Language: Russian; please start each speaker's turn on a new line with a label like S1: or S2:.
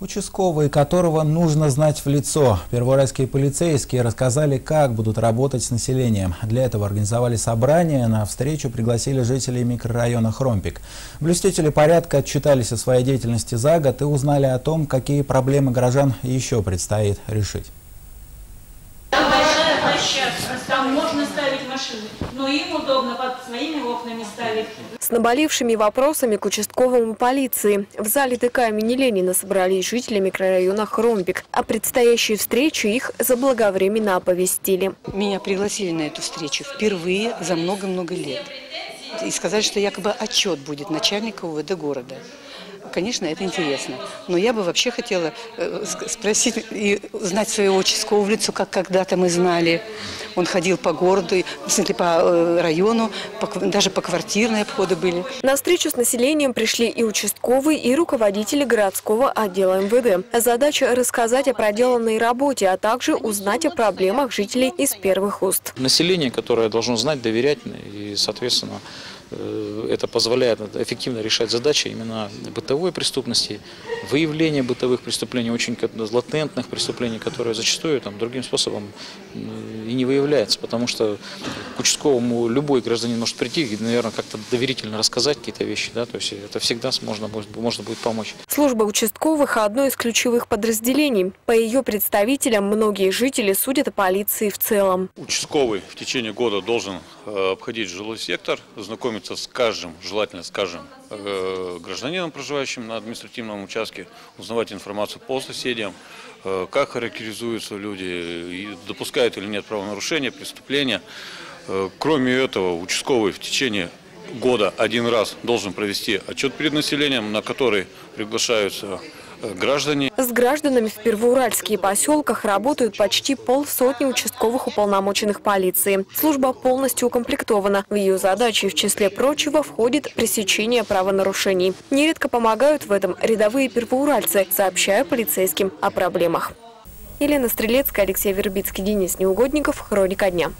S1: Участковый, которого нужно знать в лицо. Первоуральские полицейские рассказали, как будут работать с населением. Для этого организовали собрание. На встречу пригласили жителей микрорайона Хромпик. Блюстители порядка отчитались о своей деятельности за год и узнали о том, какие проблемы горожан еще предстоит решить.
S2: Большая площадка, там можно ставить машины, но им удобно под своими окнами ставить.
S3: С наболевшими вопросами к участковому полиции. В зале ТК имени Ленина собрались жители микрорайона Хромбик. О предстоящей встрече их заблаговременно оповестили.
S4: Меня пригласили на эту встречу впервые за много-много лет. И сказали, что якобы отчет будет начальника УВД города. Конечно, это интересно. Но я бы вообще хотела э, спросить и знать своего участкового в лицо, как когда-то мы знали. Он ходил по городу, в смысле, по э, району, по, даже по квартирные обходы были.
S3: На встречу с населением пришли и участковые, и руководители городского отдела МВД. Задача – рассказать о проделанной работе, а также узнать о проблемах жителей из первых уст.
S5: Население, которое должно знать, доверять и, соответственно, это позволяет эффективно решать задачи именно бытовой преступности, выявления бытовых преступлений, очень латентных преступлений, которые зачастую там, другим способом и не выявляется, потому что к участковому любой гражданин может прийти и, наверное, как-то доверительно рассказать какие-то вещи, да, то есть это всегда можно будет, можно будет помочь.
S3: Служба участковых – одно из ключевых подразделений. По ее представителям многие жители судят о полиции в целом.
S6: Участковый в течение года должен э, обходить жилой сектор, знакомиться знакомиться с каждым, желательно с каждым э, гражданином, проживающим на административном участке, узнавать информацию по соседям, э, как характеризуются люди, допускают или нет правонарушения, преступления. Э, кроме этого, участковый в течение года один раз должен провести отчет перед населением, на который приглашаются граждане.
S3: С гражданами в Первоуральских поселках работают почти полсотни участковых уполномоченных полиции. Служба полностью укомплектована. В ее задачи, в числе прочего, входит пресечение правонарушений. Нередко помогают в этом рядовые первоуральцы, сообщая полицейским о проблемах. Елена Стрелецкая, Алексей Вербицкий, Денис Неугодников. Хроника дня.